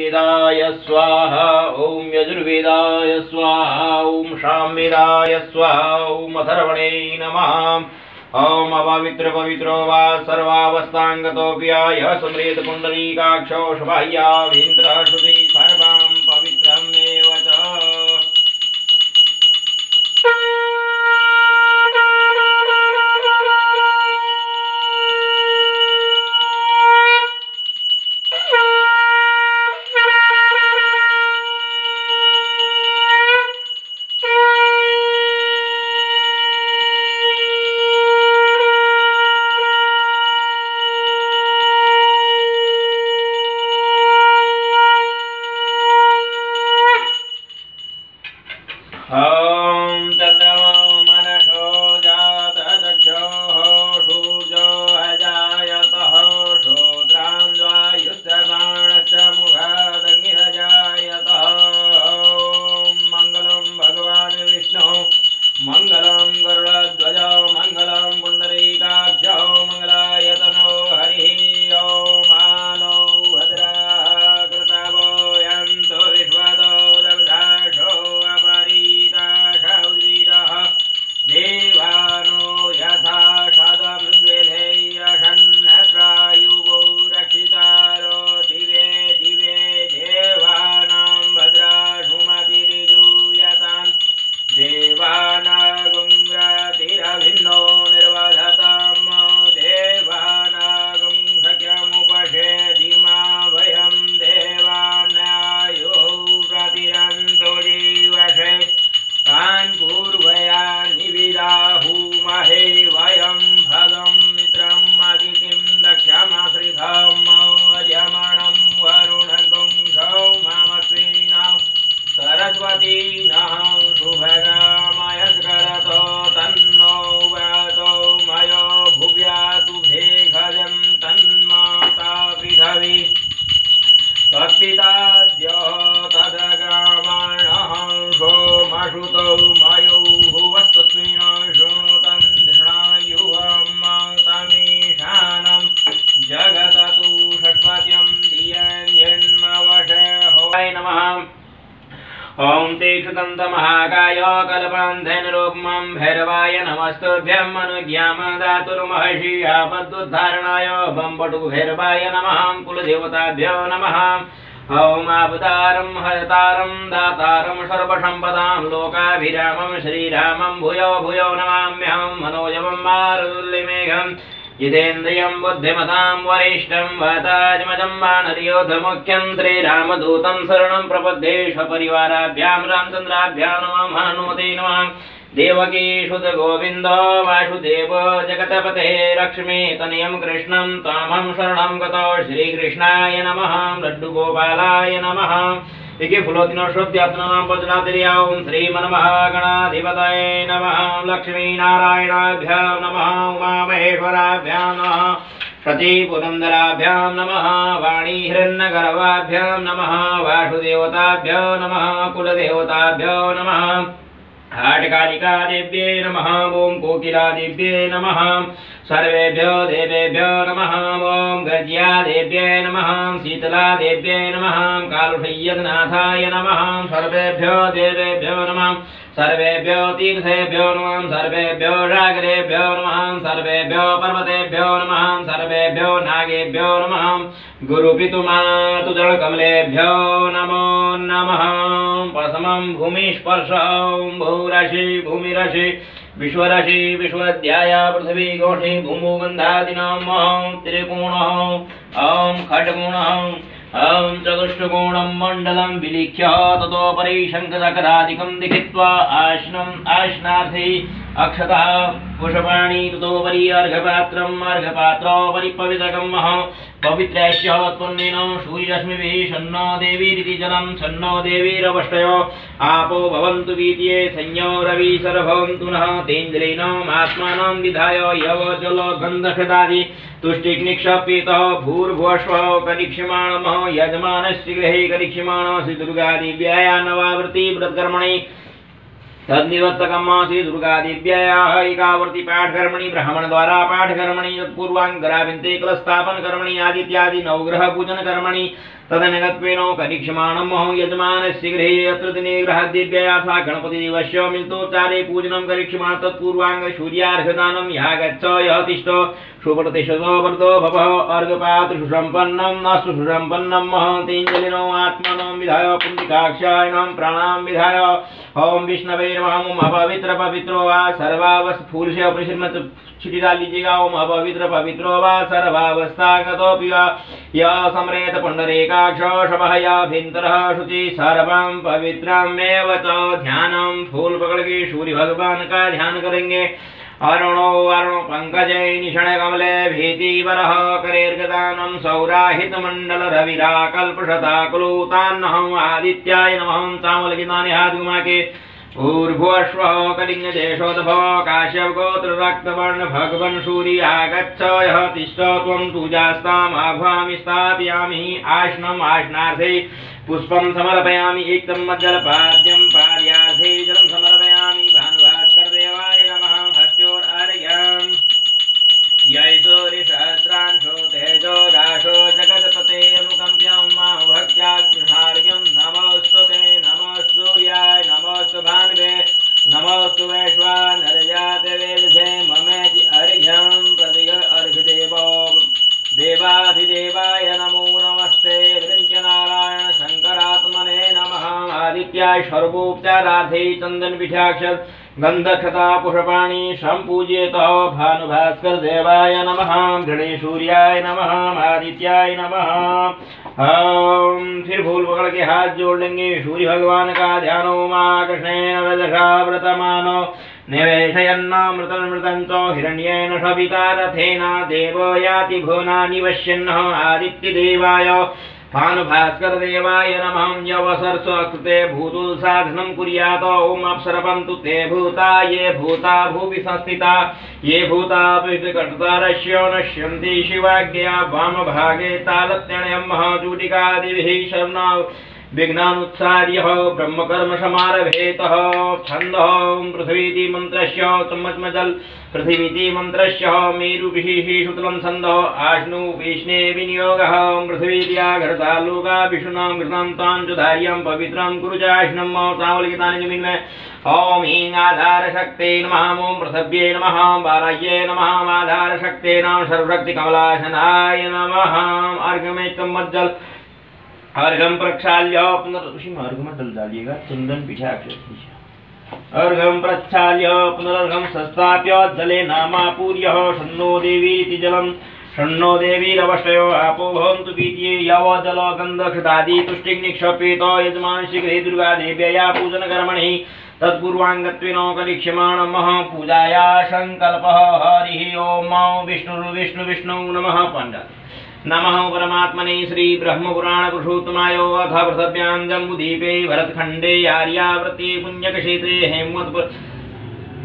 स्वाहा ॐ यजुर्वेदाय स्वाहा ॐ सामवेदाय स्वाहा ॐ अथर्वणे नमः। ॐ पवित्रो वा स्मृत पुण्डरीकाक्षो शबाह्याभीन्द्रः श्रुति सुतन्तमहाकायो कल्पान्धै भैरवाय नमस्तुभ्यम् अनुज्ञाम अनुज्ञामहर्षीयापदुद्धारणाय बम्बटु भैरवाय नमः कुलदेवताभ्यो नमः ओमापुतारं हरतारम् दातारम् सर्वसम्पदाम् लोकाभिरामम् श्रीरामम् भूयो भूयो नमाम्यहम् मनोजवं मारुल्यमेघम् हितेन्द्रियम् बुद्धिमताम् वरिष्ठम् वा वानरियोधमुख्यम् श्रीरामदूतम् शरणम् प्रबुद्धेश्व परिवाराभ्याम् हनुमते नमः। देवकीषुत गोविन्दो वासुदेवो जगतपतेः लक्ष्मीतनयम् कृष्णम् तामम् शरणम् गतो श्रीकृष्णाय नमः लड्डुगोपालाय नमः। इति फुलोदिनोषोद्यात्नां वज्रातिर्यां श्रीमन्महागणाधिपतये नमः लक्ष्मीनारायणाभ्यां नमः उमामहेश्वराभ्यां नमः शचीपुरन्दराभ्यां नमः वाणीहिरण्यगर्वाभ्यां नमः वासुदेवताभ्यो नमः कुलदेवताभ्यो नमः हाटकालिकादेव्ये नमः ॐ कोकिलादेव्ये नमः सर्वेभ्यो देवेभ्यो नमः ॐ गर्ज्यादेव्ये नमः शीतलादेव्ये नमः कालुषय्यनाथाय नमः सर्वेभ्यो देवेभ्यो नमः सर्वेभ्यो तीर्थेभ्यो नमः सर्वेभ्यो सागरेभ्यो नमः सर्वेभ्यो पर्वतेभ्यो नमः सर्वेभ्यो नागेभ्यो नमः गुरुपितुमातुदलकमलेभ्यो नमो नमः प्रथमं भूमिस्पर्शं भूरशि भूमिरशि विश्वरशि विश्वध्याय पृथिवी गोषि भूमो गन्धादिनां त्रिकोणः ॐ खड्गुणः ॐ चतुष्टकोणं मण्डलं विलिख्य ततोपरि शङ्खचक्रादिकं लिखित्वा आश्नम् आश्नार्थि अक्षतः कुशपाणि ततोपरि अर्घपात्रम् अर्घपात्रोपरि पवित्रकं मह पवित्रैश्च त्वन्नेन सूर्यरश्मिभिः सन्नो देवीरिति जलं सन्नो देवीरवष्टयो। आपो भवन्तु वीर्ये संयो रविसर भवन्तु नः। तेन्द्रेण आत्मानं विधाय यव जल गन्धषदादि तुष्टिग्निक्षपितः भूर्भुवस्वः करिक्ष्यमाणमः यजमानस्य गृहे करिक्ष्यमाणः श्री दुर्गादिव्याया नवावृत्ति व्रतकर्मणि तद्निवर्तकम् श्री दुर्गादिव्यायाः एकावर्ति पाठकर्मणि ब्राह्मण द्वारा पाठकर्मणि तत्पूर्वाङ्गराविन्ते कलस्थापन कर्मणि नवग्रह पूजन कर्मणि तदनगत्वेनो करिष्यमाणं यजमानस्य गृहे अत्र दिने गृहादिव्ययाथा गणपतिदेवस्य मिलितोच्चारे पूजनं करिष्यमाण तत्पूर्वाङ्ग सूर्यार्घदानं यः गच्छ यः तिष्ठ भवः अर्घपातृषुसम्पन्नं न सुसुसम्पन्नं महतेञ्जलिनो आत्मनं विधाय पुण्डिकाक्षायणां प्राणां विधाय अपवित्र पवित्रो वा फूल अपवित्र पवित्रो वा सर्वावस्थागतोऽपि वा समरेत पुण्डरीकाक्ष के ध्यान करेंगे। अरुणो अरुण पङ्कजे निषण कमले भीतिवरः करेर्गदानं सौराहितमण्डल रविराकल्पशताकुलूतान्नहम् आदित्याय नमः चामलगितानि हादुमाके ऊर्भुवश्वः कलिङ्गदेशोद्भव काश्यपगोत्ररक्तवर्ण भगवन् सूर्यागच्छ यः तिष्ठ त्वं पूजास्तामाह्वामि स्थापयामि आश्नम् आश्नार्थे पुष्पं समर्पयामि एकं मज्जलपाद्यं पार्यार्थे जलं समर्पयामि सर्वोपचारार्थे चन्दनपिठाक्षर गन्धक्षता पुष्पाणि सम्पूज्येत भानुभास्कर देवाय नमः गणेशूर्याय नमः आदित्याय नमः। फूल पकड़ के हाथ जोड़ लेंगे सूर्य भगवान का ध्यान कृष्णेन रजसा व्रतमानो निवेशयन्नामृतमृतं च हिरण्येन सविता रथेन देवो याति भुवनानि पश्यन्नः आदित्यदेवाय भानुभास्करदेवाय नमः यवसर्स्वकृते भूतुल्साधनं कुर्यात। ॐ अप्सरपन्तु ते भूता, ये भूता भूपि संस्थिता। ये भूता पितृकर्तारस्य नश्यन्ति शिवाज्ञया वामभागे तालत्यणयं महाचूटिकादिभिः शर्णा विघ्नानुत्सार्यः, ब्रह्मकर्मसमारभेतः, छन्दः, पृथ्वीति मन्त्रस्य चमज्मजल् पृथिवीति मन्त्रस्य, मेरुभिः शुक्लं छन्दः, आश्नु, विष्णे, विनियोगः पृथिवीत्याघृतालोका विष्णुनां घृतं तां च धार्यं पवित्रं कुरु चाश्नं तावलिखितानि जमिन्मे ॐ ह्रीं आधारशक्ते नमः ॐ पृथिव्यै नमः, बालायै नमः आधारशक्ते नाम सर्वशक्तिकमलाशनाय नमः अर्घमेकं मज्जल। अर्घम प्रक्षाल्य पुनर्षि में अर्घ में डल डालिएगा। चंदन पीछे अक्षर अर्घम प्रक्षाल्य पुनर्घम संस्थाप्य जले नामापूर्य। षण्णो देवीति जलम षण्णो देवीरवशयो आपो भवन्तु पीत्ये यव जल गन्धक्षतादि तुष्टिं निक्षपेत यजमानस्य गृहे दुर्गा देव्यया पूजनकर्मणि तत्पूर्वाङ्गत्वेन करिष्यमाणमः पूजाया सङ्कल्पः हरिः ॐ विष्णु विष्णु नमः पण्डित नमः परमात्मने श्रीब्रह्मपुराण पुरुषोत्तमाय अथ पृथव्यां जम्बुदीपे भरतखण्डे आर्यावृत्ते पुण्यकक्षेत्रे हेमवत्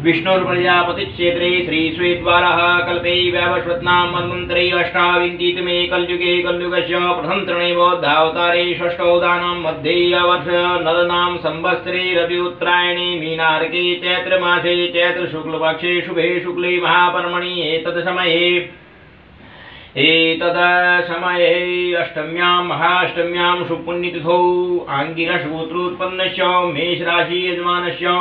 विष्णुर्प्रजापतिक्षेत्रे श्रीश्वेद्वारः कल्पे वैवस्वत्नां मन्वन्तरे अष्टाविंशतितमे कलयुगे कलयुगस्य प्रथमतृणैवोद्धावतारे षष्ठोदानां मध्ये अवर्ष नदनां संवत्सरे रवि उत्तरायणे मीनार्के चैत्रमासे चैत्रशुक्लपक्षे शुभे शुक्ले महापर्मणि एतत् समये एतदा समये अष्टम्यां महाष्टम्यां सुपुण्यतिथौ आङ्गिरसगोत्रोत्पन्नस्य मेषराशि यजमानस्य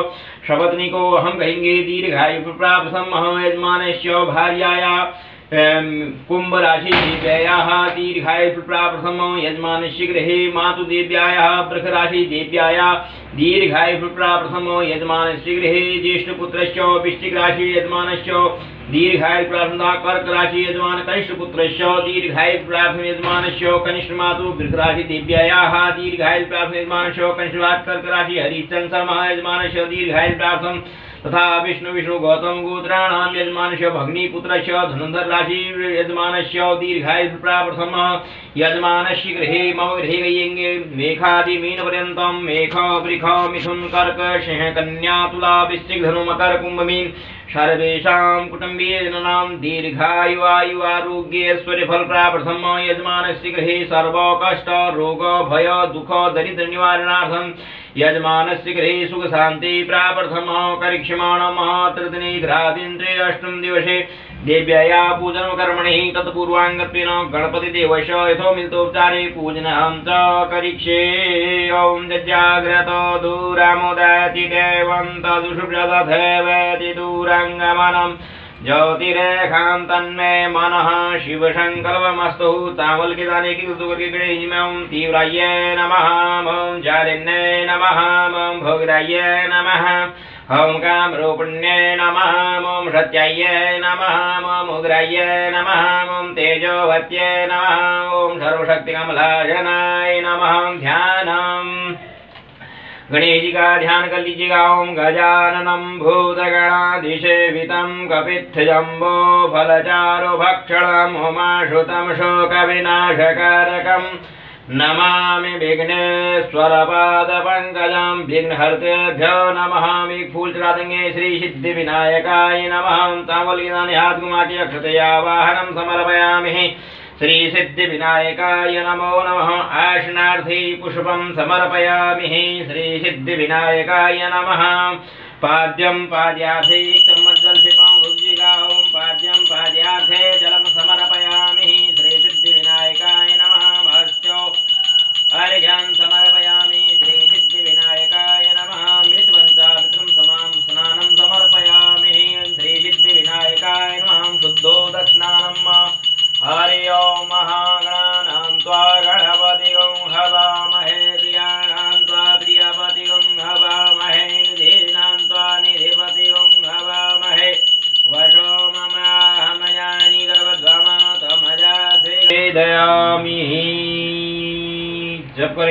शपत्निको अहं कहिङ्गे दीर्घायु प्राप्तमः यजमानस्य भार्याया कुंभ दीर्घायुः प्रथम यजमानस्य गृहे देव्याया दीर्घायुः प्रथम यजमानस्य गृहे ज्येष्ठपुत्रस्य वृश्चिक राशि यजमानस्य दीर्घायुः प्रार्थना कर्क राशि यजमान कनिष्ठपुत्रस्य दीर्घायुः प्राप्त यजमानस्य कनिष्ठमातु वृष राशि देव्यायाः, दीर्घायुः प्राप्त यजमानस्य कनिष्ठवात् कर्क राशि हरिश्चन्द्रमः यजमानस्य, दीर्घायुः प्राप्तम् तथा विष्णु विष्णु गौतम गोत्राणां यजमानस्य भग्निपुत्रस्य धनुर्धर राशि यजमानस्य दीर्घायुप्राप्रथमः यजमानस्य गृहे मम गृहे गयेङ्गे मेघादिमीनपर्यन्तं मेघ वृख मिथुन कर्क, सिंह कन्या तुला वृश्चिक धनु मकर कुम्भमीन सर्वेषां कुटुम्बीजनानां दीर्घायुवायु आरोग्येश्वर्यफलप्राप्रथम यजमानस्य गृहे सर्वकष्ट, रोग, भय, दुःख, दरिद्रनिवारणार्थं यजमानस्य गृहे सुखशान्ति प्राप्रथम करिष्य दृश्यमाणमः तृतीनिग्रहादिन्द्रे अष्टम दिवसे देव्याया पूजनं कर्मणि तत्पूर्वाङ्गत्वेन गणपतिदेवश यथोमिलितोपचारे पूजनं च करिष्ये। ॐ जज्जाग्रत दूरामुदति तन्मे मनः शिवशङ्कल्पमस्तु तीव्राय नमः। नमः। नमः ॐ कामरूपण्यै नमः ॐ शत्यय्यै नमः उग्रय्यै नमः ॐ तेजोभत्यै नमः ॐ सर्वशक्तिकमलाजनाय नमः ध्यानम्। गणेशिका ध्यानकलिजिका ॐ गजाननं भूतगणाधिसेवितं कपित्थजम्बो फलचारुभक्षणं होमाश्रुतं शोकविनाशकारकम्। नमामि विघ्नेश्वरपादपङ्कजं विघ्नहर्तेभ्यो नमः। फूल चढ़ा देंगे। श्री सिद्धि विनायकाय नमः। तावलीदानि हाथ घुमा के अक्षतया वाहनं समर्पयामि। श्री सिद्धि विनायकाय नमो नमः। आशनार्थी पुष्पं समर्पयामि। श्री सिद्धि विनायकाय नमः। पाद्यं पाद्यार्थे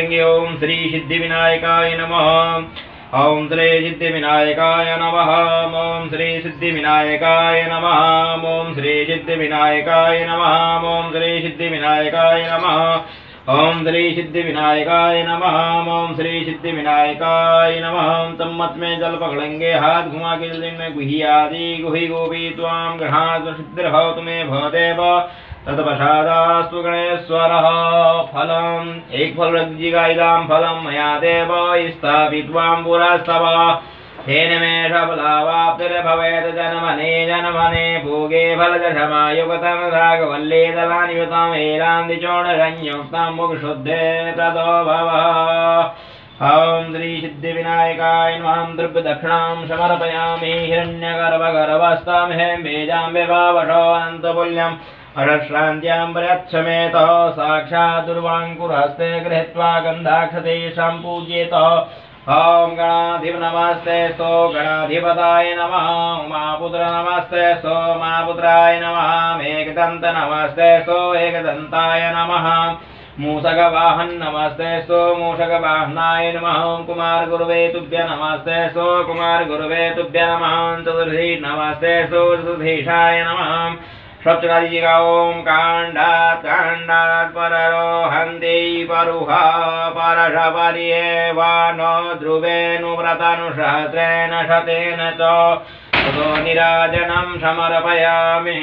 करेंगे। ओम श्री सिद्धि विनायकाय नमः। ओम श्री सिद्धि विनायकाय नमः। ओम श्री सिद्धि विनायकाय नमः। ओम श्री सिद्धि विनायकाय नमः। ओम श्री सिद्धि विनायकाय नमः। ओम श्री सिद्धि विनायकाय नमः। ओम श्री सिद्धि विनायकाय नमः। सम्मत में जल पकड़ेंगे। हाथ घुमा के जल में गुही आदि। गुही गोपी त्वाम गृहात् सिद्धिर्भवतु मे भवदेव फलम् एक फल रख दीजिएगा इदाम फलम मया देव स्थापित्वां पुरस्तव तेन मे शबलावाप्तिर्भवेत् जन्मने जन्मने। भोगे फलजषमायुगतं रागवल्ले दलानियुतं हेरान्दिचोणरञ्युक्तं मुखशुद्धे ततो भवः। ॐ श्री सिद्धिविनायकाय नमः। द्रव्यदक्षिणां समर्पयामि। हिरण्यगर्भगर्भस्तं हें बेजां विभावशो अनन्तपुल्यम्। अरश्रान्त्यां प्रयच्छमेतः साक्षात् दुर्वाङ्कुरहस्ते गृहीत्वा गन्धाक्षते सम्पूज्येतः ॐ गणाधिप नमस्ते स्तो गणाधिपताय नमः उमापुत्र नमस्ते स्तो उमापुत्राय नमः मेघदन्त नमस्ते स्तो एकदन्ताय नमः। मूषकवाहन नमस्ते स्तो मूषकवाहनाय नमः। कुमार गुरुवे तुभ्य नमस्ते स्तो कुमार गुरुवे तुभ्य नमः। चतुर्धी नमस्ते स्तो चतुर्धीशाय नमः कांडात कांडात पररोहन्ति परुहा परश पर्येवानो ध्रुवेऽनुव्रतानुसहस्रेण शतेन च निराजनं समर्पयामि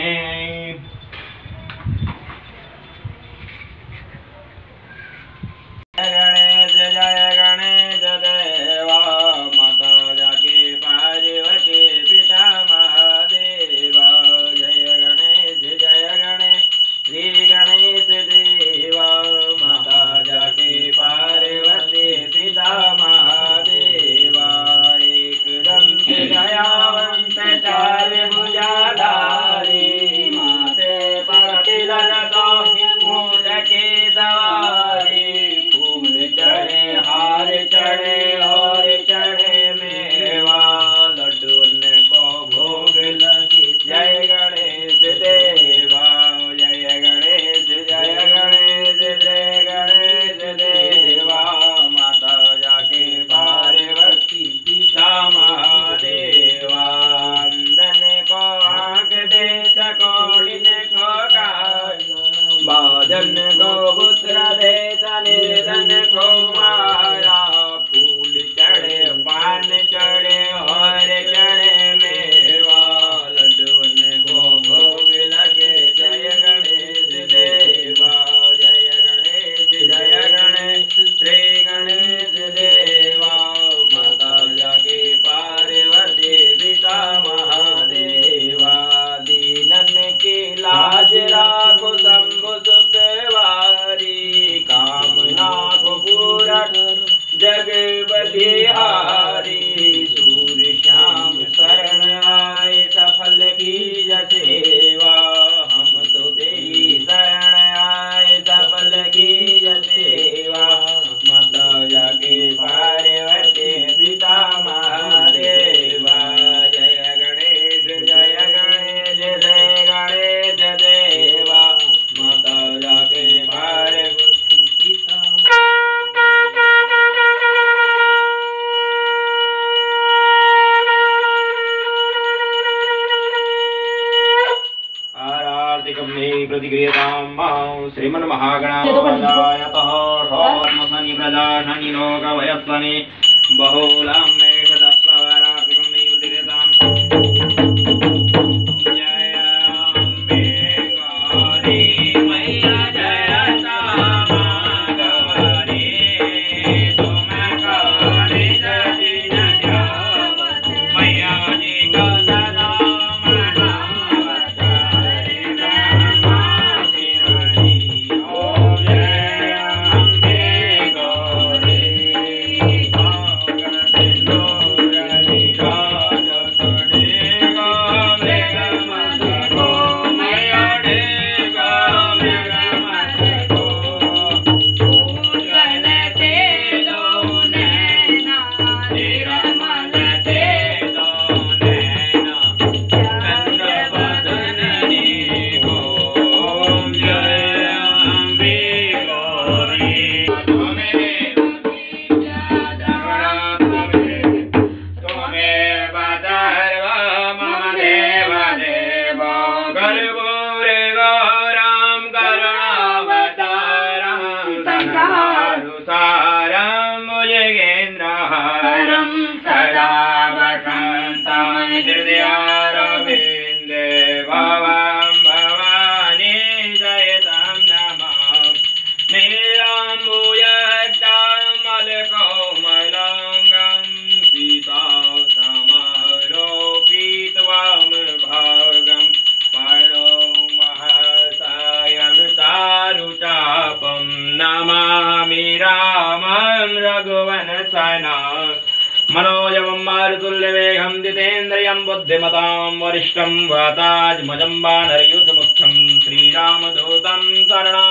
जितेन्द्रियं बुद्धिमतां वरिष्ठं वाताजमजं वानरयुतमुख्यं श्रीरामदूतं शरणां